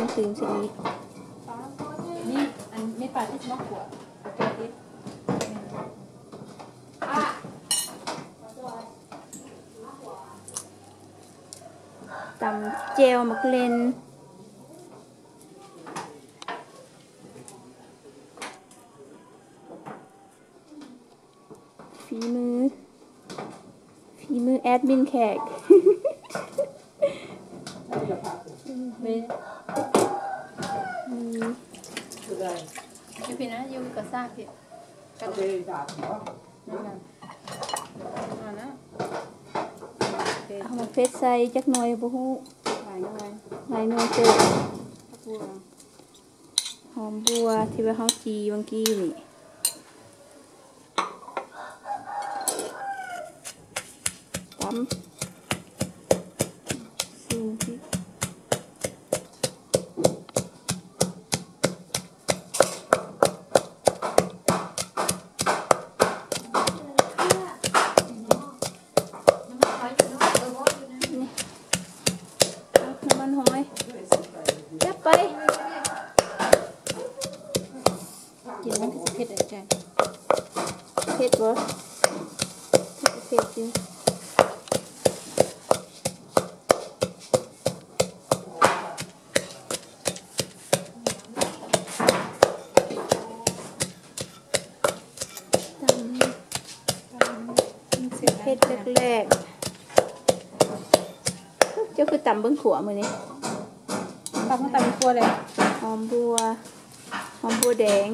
จังซึมสิอีกนี่อันไม่ปลาที่สมองขวดโอเคดิตำเจลมักเลนฝีมือฝีมือแอดมินแขก ไม่อืมยูพี่นะยูก็ทราบพี่กันนั่นน่ะอ่านะโอเคเอามาเฟซใส่จักหน่อยบ่ฮู้ หลายหน่อย หลายหน่อยเกิน ตะปู หอมบัวที่ว่าเฮาจีเมื่อกี้นี่ตำซูมพริก เอาน้ำมันหอย จับไปกินมันก็เผ็ดอาจารย์เผ็ดบ่เผ็ดจริงเสียเผ็ดแรกๆเจ้าคือตำเบิ้งขัวมือนี้ ตำตำครัวเลยหอมบัวหอมบัวแดง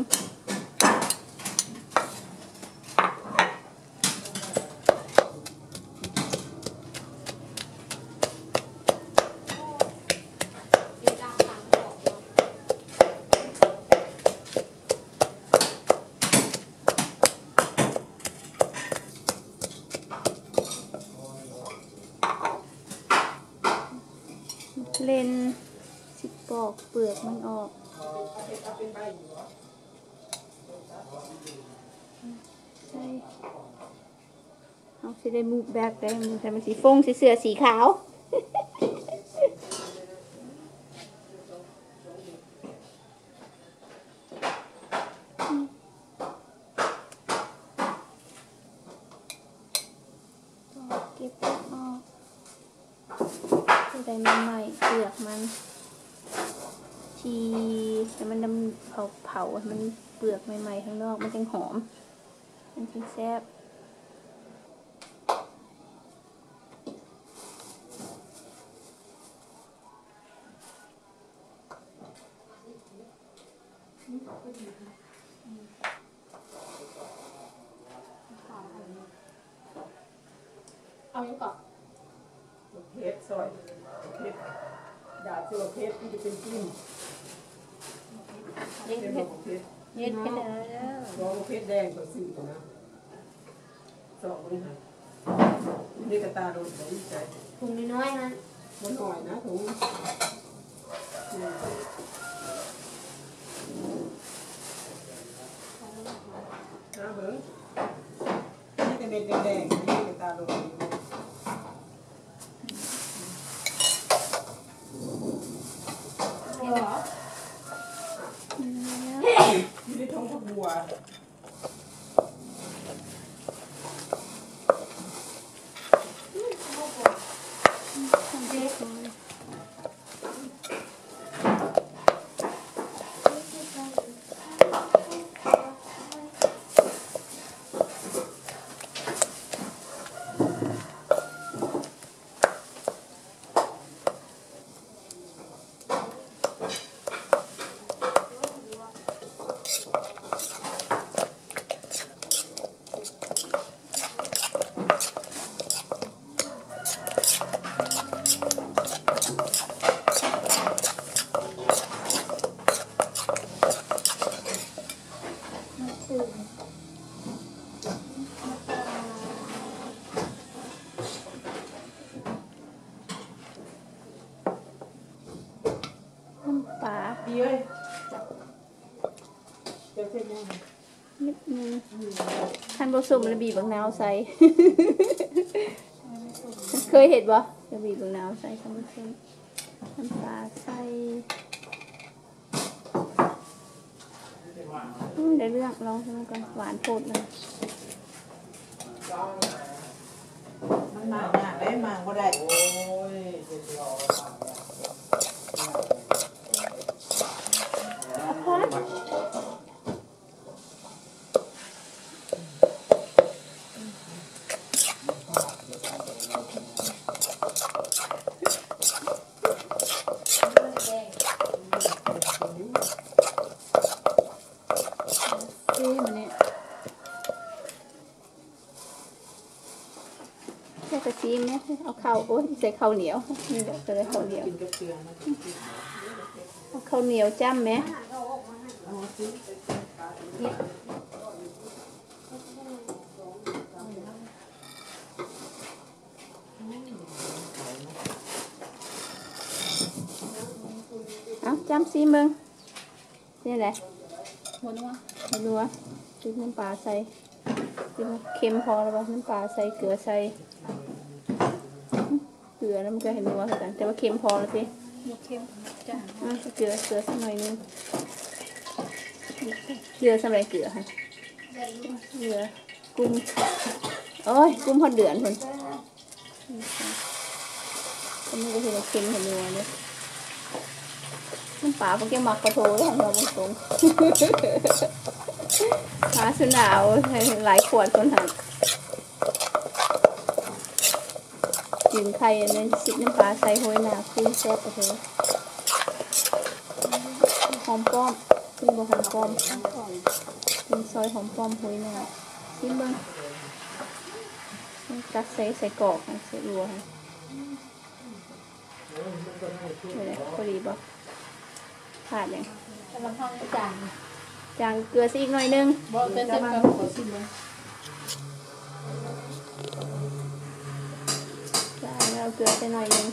เล่น สิปอกเปลือกมันออก ใช่เอาสิได้มูแบกได้มันแต่มันสีฟงสีเสือสีขาวเก็บออกจะได้มาใหม่เปลือกมัน ทีแต่มันดำเผาเผาๆมันเปลือกใหม่ๆข้างนอกมันจังหอม มันจังแซ่บเอายังก่อนเพชรซอยเพชรดาบตัวเพชรที่จะเป็นจิ้มยังเป็นเผ็ดของเพชรเย็ดเผ็ดแล้วรองเพชรแดงตัวสีนะสองนี่ค่ะนี่กระตาโดนใจใจถุงน้อยๆนั้นมันหน่อยนะถุงนะเบิ้งนี่จะเม็ดแดงๆนี่กระตาโดน เดี๋ยวเหรอ ที่ ได้ท้องพ นิดนึงท่านผสมระบีบางนาวใส่ เคยเห็นบ่ระบีบางนาวใส่ท่านผสมน้ำปลาใส่เดี๋ยวเลือกลองชิมก่อนหวานโพดเลยมันมากยาได้มากก็ได้ เนี่ยเอาข้าวโอ้ยใส่ข้าวเหนียวนี่เดี๋ยวจะได้ข้าวเหนียวกินกับเกลือนะเอาข้าวเหนียวจ้ำไหมเอาสิเอาจ้ำซีมึงนี่แหละหมดแล้ววะไม่รู้ว่าซื้อน้ำปลาใส่ซื้อมาเค็มพอแล้วป่ะน้ำปลาใส่เกลือใส่เก ลือแล้วมันก็เห็นนัวเหมือนกัน แต่ว่าเค็มพอแล้วสิหมดเค็มจ้าอะเกลือเกลือสักหน่อยนึงเกลือสำหรับเกลือค่ะเกลือกุ้งโอ้ยกุ้งพอเดือนคนก็ไม่ได้เห็นว่าเค็มเห็นนัวเนี่ยน้ำปลาพวกแกหมักกระโถแล้วของเราตรงๆปลาสุนาวหลายขวดคนหัน กินไข่ในซิดน้ำปลาใส่โหยหนาคุ้นแซ่บกระเทยหอมป้อมกินบ่หอมป้อมกินซอยหอมป้อมโหยหนาชิมเบ้างกัดใส่ใส่กรอกค่ะใส่รัวค่ะเดี๋ยวนะพอดีบ่ขาดยังกำลังห้องจานจางเกลือซะอีกหน่อยนึงบอกเต็มจะเต็มมากันขอชิมเลย จางแล้ว เอาเกลือใส่หน่อยนึง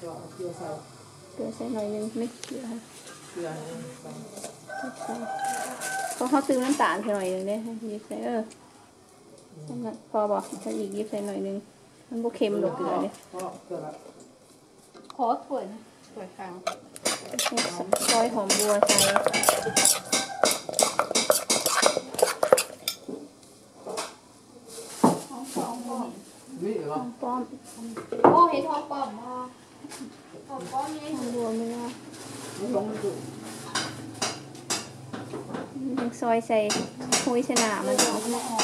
ก็เอาเกลือใส่เกลือใส่หน่อยนึงไม่เกลือค่ะเกลือนี่ใส่เพราะเขาซื้อน้ำตาลใส่หน่อยนึงได้ยิบใส่เออนั่นน่ะพอบอกถ้าอีกยิบใส่หน่อยนึงมันบ่เค็มหรอกเกลือเนี่ยเพราะเกลือละขอถ้วยนะถ้วยข้างซอยหอมบัวใส่ ห้องสองห้อง นี่เหรอป้อมโอ้เห็นห้องป้อมพ่อห้องป้อมนี่หอมบัวไม่ได้มันลงมันดูยังซอยใส่หุยชนะมันเดี๋ยวมาห่อ